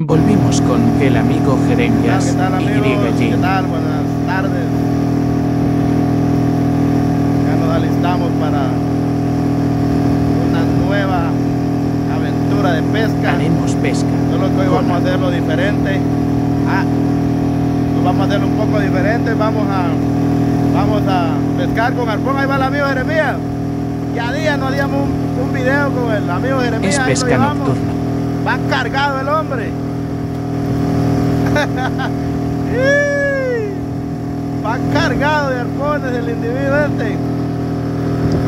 Volvimos con el amigo ¿Qué tal, Jeremías qué tal amigos? YG. ¿Qué tal? Buenas tardes. Ya nos alistamos para una nueva aventura de pesca. Haremos pesca. Solo que hoy vamos a hacerlo diferente. Ah, pues vamos a hacerlo un poco diferente. Vamos a, vamos a pescar con arpón. Ahí va el amigo Jeremías. Ya día no hacíamos un, un video con el amigo Jeremías. Es pesca nocturna. Va cargado el hombre. Va cargado de arpones el individuo este.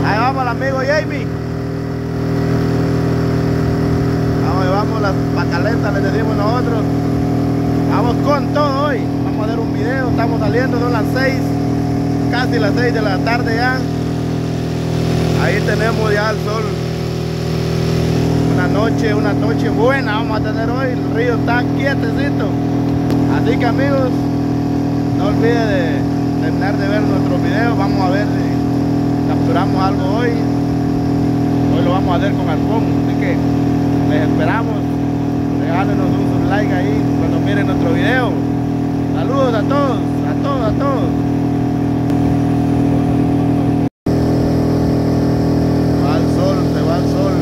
Ahí vamos el amigo Jamie. Vamos, llevamos las pacaletas, les decimos nosotros. Vamos con todo hoy. Vamos a hacer un video, estamos saliendo, son las 6, casi las 6 de la tarde ya. Ahí tenemos ya el sol una noche, una noche buena vamos a tener hoy. El río está quietecito. Así que amigos, no olviden de terminar de ver nuestros videos. Vamos a ver si capturamos algo hoy. Hoy lo vamos a hacer con arpón. Así que les esperamos. Regálenos un like ahí cuando miren nuestro video. Saludos a todos, a todos, a todos. Se va el sol, se va el sol.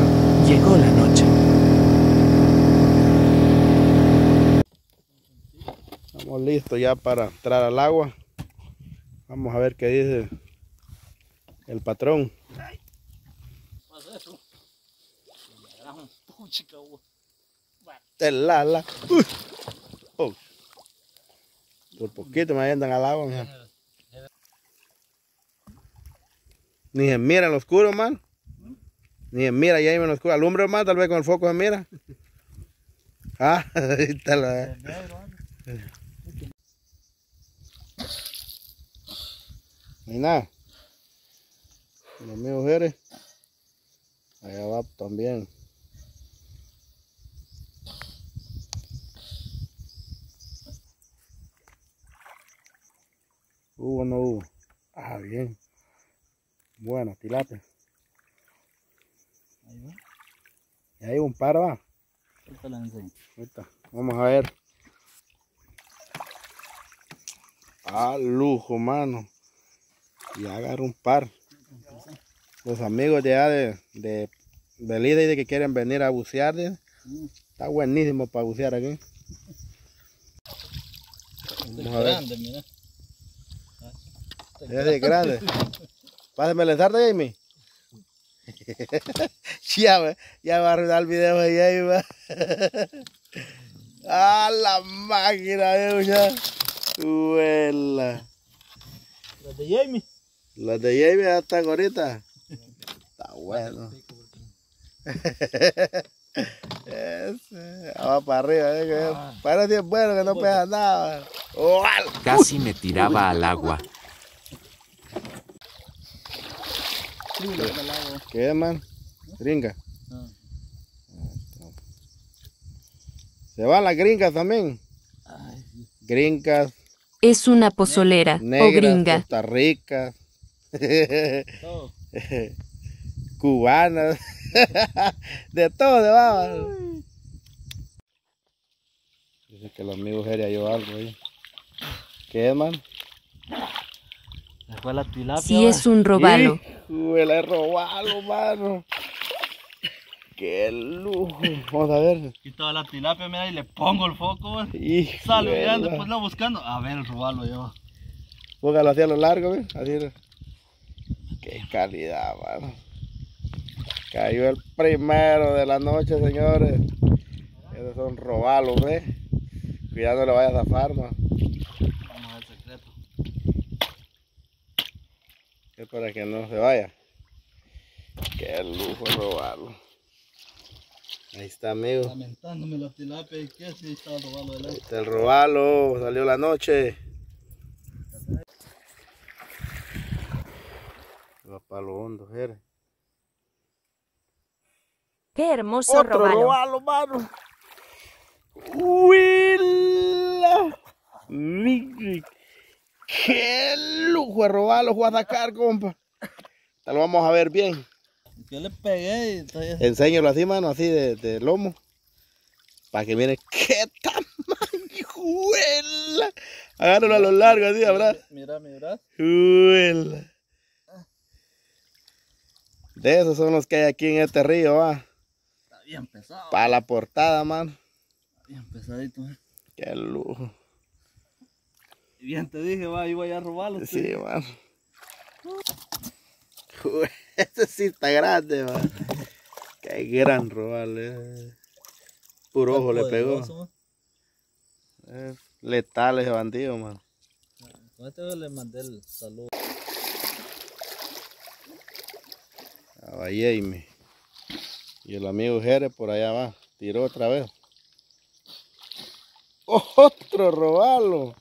Llegó la noche. Estamos listos ya para entrar al agua. Vamos a ver qué dice el patrón. la la. Uy. Oh. Por poquito me avientan al agua. mija. Ni se mira en lo oscuro, man. Ni se mira ya en lo oscuro. Alumbre más, tal vez con el foco se mira. Ah, ahí está la. Ni nada. Los míos Jerez. Allá va también. Hubo o no hubo. Ah, bien. Buena, tilapia. Y ahí un par va. Ahorita, Vamos a ver. Ah, lujo, mano. Y agarro un par. Los amigos de allá de, de Belida y de que quieren venir a bucear. Está buenísimo para bucear aquí. Vamos a ver. Ese es grande. Pásame el tarde, Jamie. ya, va- ya va a arruinar el video de Jamie. va. ¡A la máquina, ya! ¡Huela! Los de Jamie. Los de Jamie ya están ahorita. Está bueno. Ese, va para arriba, eh, que parece es bueno que no pega nada. ¡Ual! Casi me tiraba al agua. ¿Qué es, man? Gringa. Ah. Se van las gringas también. Gringas, Es una pozolera o negras, gringa. Costa Rica, Todo. cubanas, de todo se va. Dice que los amigos Jerry halló algo ahí. ¿Qué es, man? Fue la tilapia. Si es un robalo. Huele robalo, mano. Qué lujo. Vamos a ver. Quito la tilapia, mira, y le pongo el foco. Sale de después la buscando. A ver, el robalo yo. Póngalo así a lo largo, ¿ves? Así. Qué calidad, mano. Cayó el primero de la noche, señores. Esos son robalos, ¿ves? Cuidado, no le vayas a zafar, man. Vamos a ver el secreto. Es para que no se vaya. Qué lujo robarlo. Ahí está, amigo. Lamentándome y si estaba el robalo de Ahí está el robalo. Salió la noche. Va para lo hondo, Jere. Qué hermoso Otro robalo. robalo, mano. ¡Huila! ¡Qué lujo de robarlo, fue a sacar, compa! Te lo vamos a ver bien. Yo le pegué y todavía- Enséñalo así, mano, así de, de lomo. Para que miren qué tamaño, juela. Agárralo a lo largo así, ¿verdad? Mira, mira. Juela. De esos son los que hay aquí en este río, va. Está bien pesado. Para la portada, man. Está bien pesadito. eh. Qué lujo. Y Bien te dije, va, iba a robarlo. Sí, man. Jue- Este sí está grande, man. Qué gran robale. Puro ojo le pegó. Eh, letal ese bandido, man. Con este le mandé el saludo. A. Y el amigo Jerez por allá va. Tiró otra vez. Otro robalo.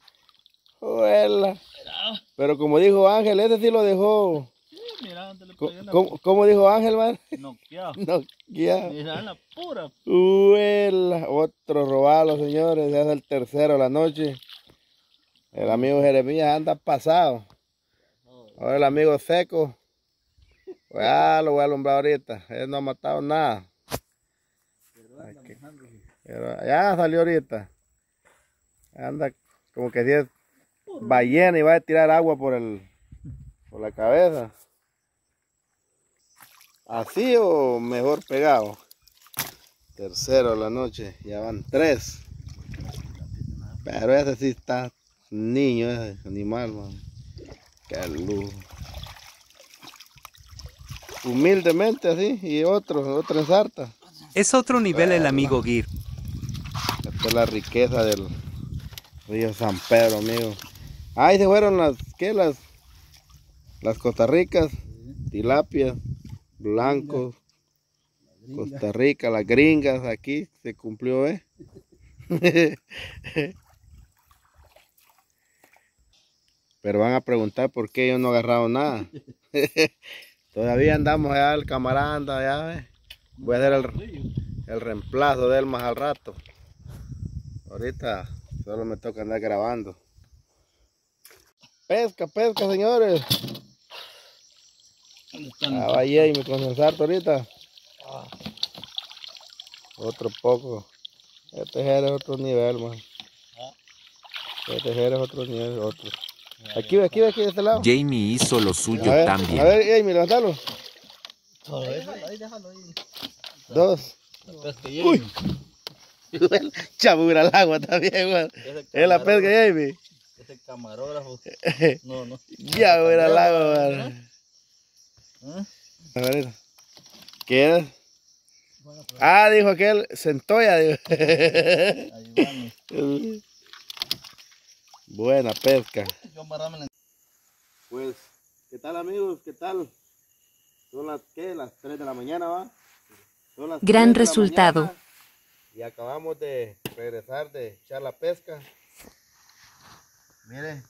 Pero como dijo Ángel, ese sí lo dejó. Mira, le la ¿Cómo, cómo dijo Ángel, man? noqueado. No, ya. Mira, la pura. Otro robalo, señores. Ya es el tercero de la noche. El amigo Jeremías anda pasado. Ahora el amigo Seco. Pues ya lo voy a alumbrar ahorita. Él no ha matado nada. Aquí. Pero ya salió ahorita. Anda como que si es ballena y va a tirar agua por el por la cabeza. Así o mejor pegado. Tercero de la noche. Ya van tres. Pero ese sí está niño, ese animal, man. Qué lujo. Humildemente así. Y otro, otro en sarta. Es otro nivel el amigo Gir. Esta es la riqueza del río San Pedro, amigo. Ahí se fueron las, ¿qué? Las, las Costa Ricas, tilapias, blancos, Costa Rica, las gringas, aquí se cumplió, ¿eh? Pero van a preguntar por qué yo no he agarrado nada. Todavía andamos allá, el camarada anda allá, ¿ves? Voy a hacer el, el reemplazo de él más al rato. Ahorita solo me toca andar grabando. Pesca, pesca, señores. Ah, y me concentrar ahorita. Otro poco. Este es otro nivel, man. Este jere es otro nivel, otro. Aquí, aquí, aquí, de este lado. Jamie hizo lo A suyo ver, también. a ver, Jamie, levantalo. Déjalo ahí, déjalo ahí. Dos. Uy. Chabura al agua también. Ese Es la pesca, Jamie. Ese camarógrafo. No, no. Ya, voy al agua, man. ¿Eh? A ver, ¿qué es? Ah, dijo aquel, centolla, dijo. Ayúdame. Buena pesca. Pues, ¿qué tal amigos? ¿Qué tal? Son las, ¿qué? Las 3 de la mañana, ¿va? Son las Gran 3 de la resultado. mañana Y acabamos de regresar de echar la pesca. Miren.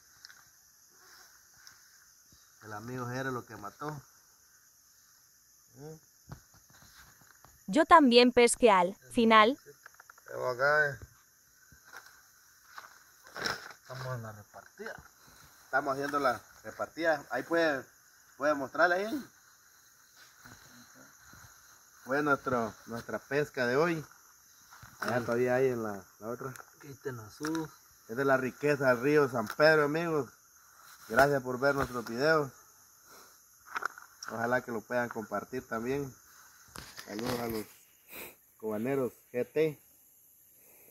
El amigo Jere lo que mató. Yo también pesqué al final. Tengo acá, eh. Estamos en la repartida. Estamos haciendo la repartida. Ahí puede, puede mostrarle ahí. Fue nuestro, nuestra pesca de hoy. Allá todavía hay en la, la otra. Aquí es la riqueza del río San Pedro, amigos. Gracias por ver nuestros videos. Ojalá que lo puedan compartir también. Saludos a los cobaneros GT.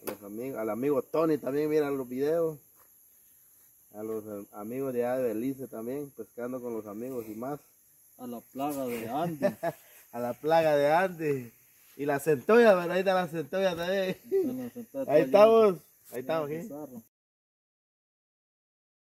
A los amigos, al amigo Tony también miran los videos. A los eh, amigos de allá de Belice también, pescando con los amigos y más. A la plaga de Andy. A la plaga de Andes. Y la centolla, ¿verdad? Ahí está la centolla también. Ahí estamos. Ahí estamos. Pizarro.